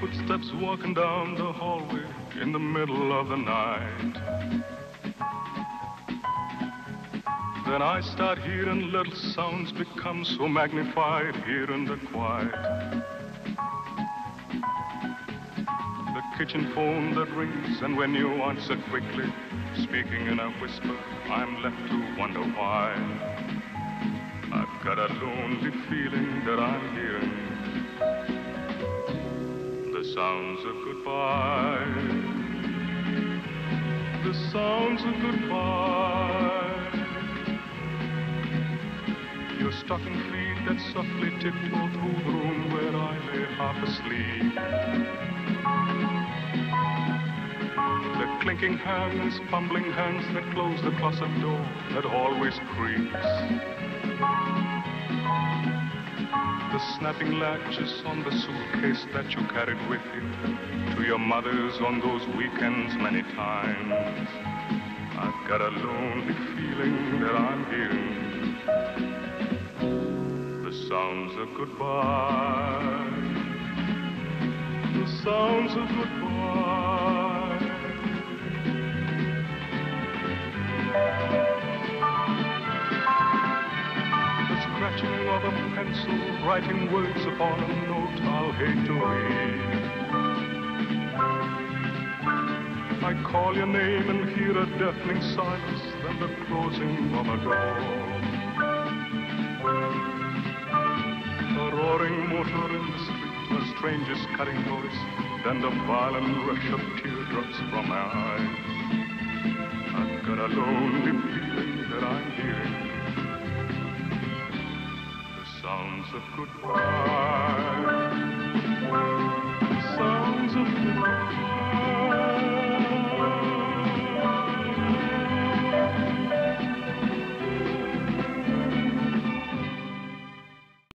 footsteps walking down the hallway in the middle of the night. Then I start hearing little sounds become so magnified here in the quiet. The kitchen phone that rings, and when you answer quickly, speaking in a whisper, I'm left to wonder why. I've got a lonely feeling that I'm hearing sounds of goodbye. The sounds of goodbye. Your stocking feet that softly tiptoe through the room where I lay half asleep. The clinking hands, fumbling hands that close the closet door that always creaks. The snapping latches on the suitcase that you carried with you to your mother's on those weekends many times. I've got a lonely feeling that I'm hearing the sounds of goodbye. The sounds of goodbye. A pencil, writing words upon a note I'll hate to read. I call your name and hear a deafening silence, then the closing of a door. A roaring motor in the street, a stranger's cutting voice, then the violent rush of teardrops from my eyes. I've got a lonely feeling that I'm hearing of goodbye.